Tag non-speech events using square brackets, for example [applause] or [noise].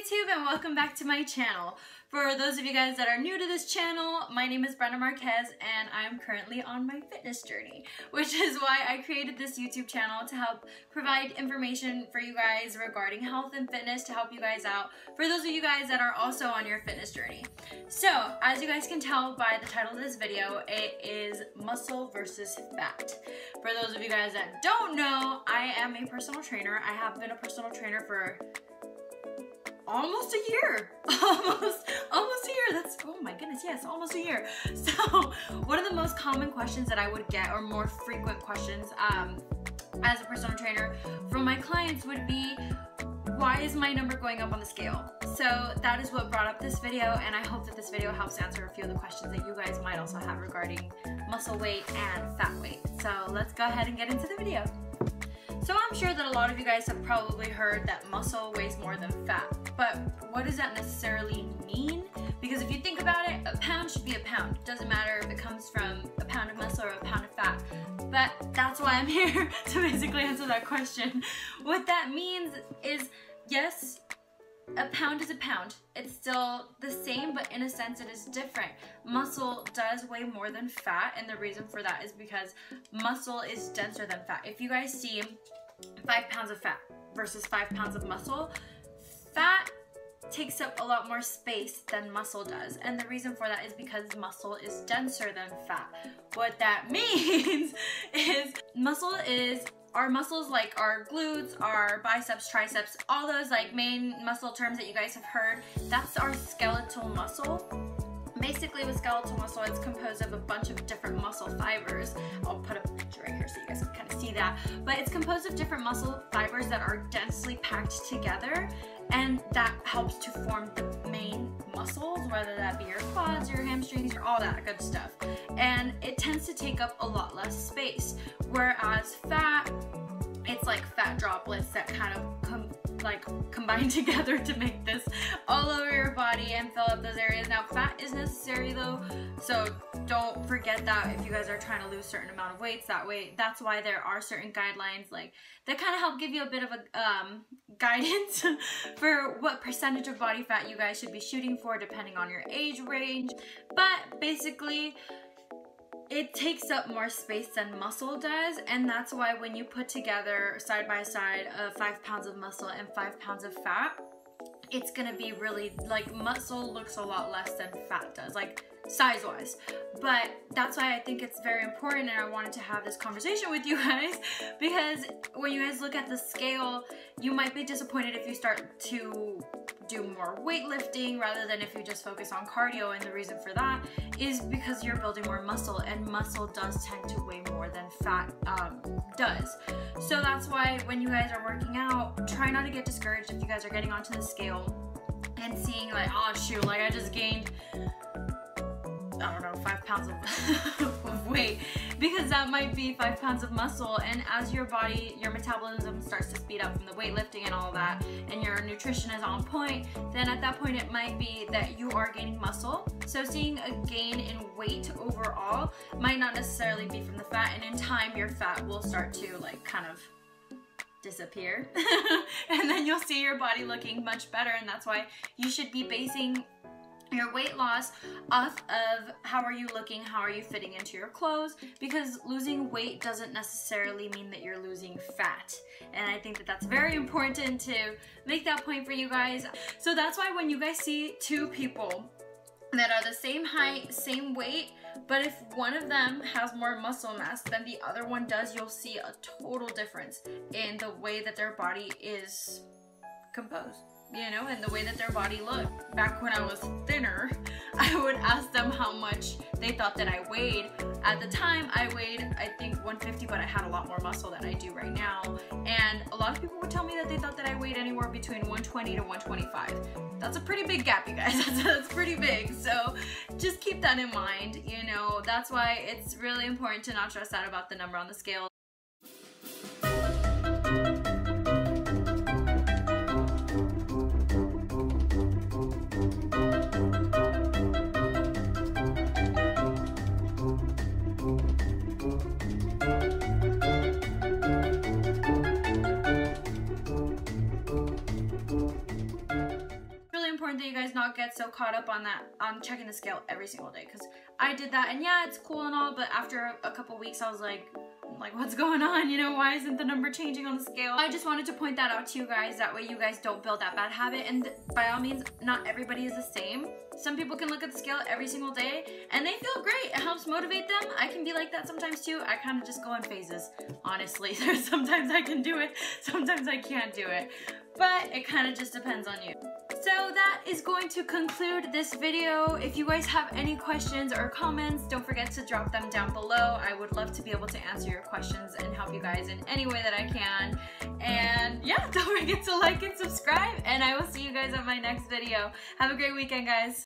YouTube and welcome back to my channel. For those of you guys that are new to this channel, my name is Brenda Marquez and I'm currently on my fitness journey, which is why I created this YouTube channel to help provide information for you guys regarding health and fitness to help you guys out for those of you guys that are also on your fitness journey. So, as you guys can tell by the title of this video, it is muscle versus fat. For those of you guys that don't know, I am a personal trainer. I have been a personal trainer for almost a year. [laughs] Almost almost a year. That's oh my goodness yes almost a year. [laughs] So one of the most common questions that i would get or more frequent questions um, as a personal trainer from my clients would be why is my number going up on the scale? So that is what brought up this video and i hope that this video helps answer a few of the questions that you guys might also have regarding muscle weight and fat weight. So let's go ahead and get into the video. So I'm sure that a lot of you guys have probably heard that muscle weighs more than fat, but what does that necessarily mean? Because if you think about it, a pound should be a pound. It doesn't matter if it comes from a pound of muscle or a pound of fat. But that's why I'm [laughs] here to basically answer that question. What that means is, yes, a pound is a pound. It's still the same, but in a sense it is different. Muscle does weigh more than fat, and the reason for that is because muscle is denser than fat. If you guys see five pounds of fat versus five pounds of muscle, fat takes up a lot more space than muscle does. And the reason for that is because muscle is denser than fat. What that [laughs] means is muscle is our muscles like our glutes, our biceps, triceps, all those like main muscle terms that you guys have heard, that's our skeletal muscle. Basically with skeletal muscle, it's composed of a bunch of different muscle fibers. I'll put a picture right here so you guys can kind of see that. But it's composed of different muscle fibers that are densely packed together and that helps to form the main muscles, whether that be your quads, your hamstrings, your all that good stuff. And it tends to take up a lot less space, whereas fat, it's like fat droplets that kind of come like combine [laughs] together to make this all over your body and fill up those areas. Now fat is necessary though, so don't forget that if you guys are trying to lose certain amount of weights that way, that's why there are certain guidelines like that kind of help give you a bit of a um, guidance [laughs] for what percentage of body fat you guys should be shooting for depending on your age range. But basically, it takes up more space than muscle does and that's why when you put together side by side uh, five pounds of muscle and five pounds of fat it's gonna be really like muscle looks a lot less than fat does like size wise but that's why I think it's very important and I wanted to have this conversation with you [laughs] guys because when you guys look at the scale you might be disappointed if you start to do more weightlifting rather than if you just focus on cardio and the reason for that is because you're building more muscle and muscle does tend to weigh more than fat um, does. So that's why when you guys are working out, try not to get discouraged if you guys are getting onto the scale and seeing like, oh shoot, like I just gained I don't know, five pounds of, [laughs] of, weight because that might be five pounds of muscle and as your body, your metabolism starts to speed up from the weightlifting and all that and your nutrition is on point, then at that point it might be that you are gaining muscle. So seeing a gain in weight overall might not necessarily be from the fat and in time your fat will start to like kind of disappear [laughs] and then you'll see your body looking much better and that's why you should be basing your weight loss off of how are you looking, how are you fitting into your clothes, because losing weight doesn't necessarily mean that you're losing fat. And I think that that's very important to make that point for you guys. So that's why when you guys see two people that are the same height, same weight, but if one of them has more muscle mass than the other one does, you'll see a total difference in the way that their body is composed you know, and the way that their body looked. Back when I was thinner, [laughs] I would ask them how much they thought that I weighed. At the time, I weighed, I think 150, but I had a lot more muscle than I do right now. And a lot of people would tell me that they thought that I weighed anywhere between 120 to 125. That's a pretty big gap, you guys. [laughs] That's, that's pretty big. So just keep that in mind. You know, that's why it's really important to not stress out about the number on the scale. Get so caught up on that, on checking the scale every single day. Because I did that, and yeah, it's cool and all, but after a couple weeks, I was like, like what's [laughs] going on? You know why isn't the number changing on the scale? I just wanted to point that out to you guys that way you guys don't build that bad habit and by all means not everybody is the same. Some people can look at the scale every single day and they feel great. It helps motivate them. I can be like that sometimes too. I kind of just go in phases honestly. [laughs] Sometimes I can do it sometimes I can't do it. But it kind of just depends on you so that is going to conclude this video. If you guys have any questions or comments, don't forget to drop them down below. I would love to be able to answer your questions and help you guys in any way that I can. And yeah, [laughs] don't forget to like and subscribe, and I will see you guys on my next video. Have a great weekend, guys.